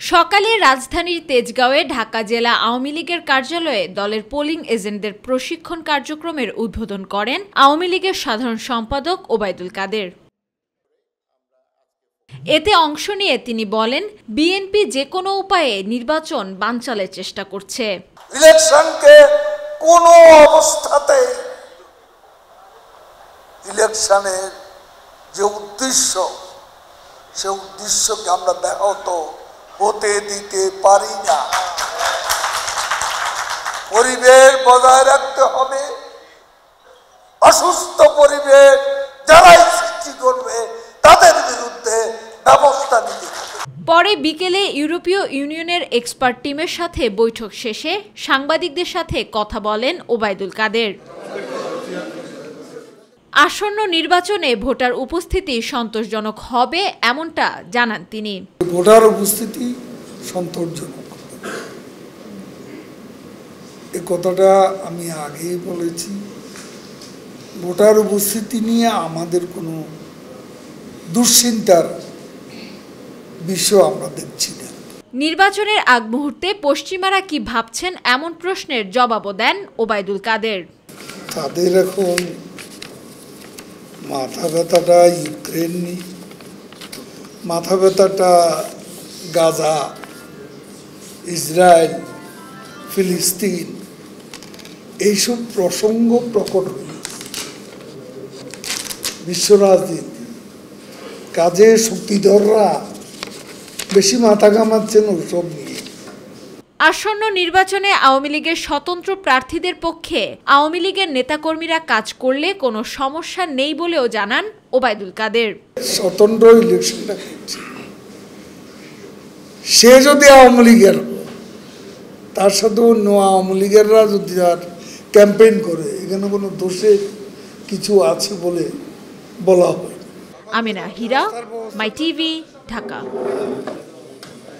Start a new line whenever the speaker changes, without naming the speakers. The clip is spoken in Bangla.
সকালে রাজধানীর তেজগাঁওয়ে ঢাকা জেলা আওয়ামী লীগের কার্যালয়ে দলের পোলিং এজেন্টদের প্রশিক্ষণ কার্যক্রমের উদ্বোধন করেন আওয়ামী লীগের সাধারণ সম্পাদক ওবায়দুল কাদের। এতে অংশ নিয়ে তিনি বলেন, বিএনপি যে কোনো উপায়ে নির্বাচন বানচালের চেষ্টা করছে।
ইলেকশনকে কোনো অবস্থাতে ইলেকশনের যে উদ্দেশ্য, সে উদ্দেশ্যকে আমরা ব্যাহত হতে দিতে পারি না। পরিবেশ বজায় রাখতে হবে। অসুস্থ পরিবেশ যারাই সৃষ্টি করবে, তাদের বিরুদ্ধে ব্যবস্থা নিতে
পরে বিকেলে ইউরোপীয় ইউনিয়নের এক্সপার্ট টিমের সাথে বৈঠক শেষে সাংবাদিকদের সাথে কথা বলেন ওবায়দুল কাদের। আসন্ন নির্বাচনে ভোটার উপস্থিতি সন্তোষজনক হবে এমনটা জানান তিনি।
ভোটার উপস্থিতি সন্তোষজনক। এ কথাটা আমি আগেই বলেছি। ভোটার উপস্থিতি নিয়ে আমাদের কোনো দুশ্চিন্তার বিষয় আমরা দেখছি না।
নির্বাচনের আগ মুহূর্তে পশ্চিমারা কি ভাবছেন এমন প্রশ্নের জবাবও দেন ওবায়দুল কাদের।
তাদের এখন মাথা ব্যথাটা ইউক্রেন নিয়ে মাথা ব্যথাটা গাজা, ইসরায়েল, ফিলিস্তিন, এইসব প্রসঙ্গ প্রকট হয়ে বিশ্ব রাজনীতি, কাজে শক্তিধররা বেশি মাথা ঘামাচ্ছেন ওসব নিয়ে।
আসন্ন নির্বাচনে আওয়ামী লীগের স্বতন্ত্র প্রার্থীদের পক্ষে আওয়ামী লীগের নেতাকর্মীরা কাজ করলে কোনো সমস্যা নেই বলেও জানান ওবায়দুল কাদের।
স্বতন্ত্র ইলেকশনটা সে যদি আওয়ামী লীগের তার সাথে অন্য আওয়ামী লীগেররা যদি আর ক্যাম্পেইন করে এখানে কোনো দোষে কিছু আছে বলে বলা হয়
আমিনা হীরা মাই টিভি ঢাকা।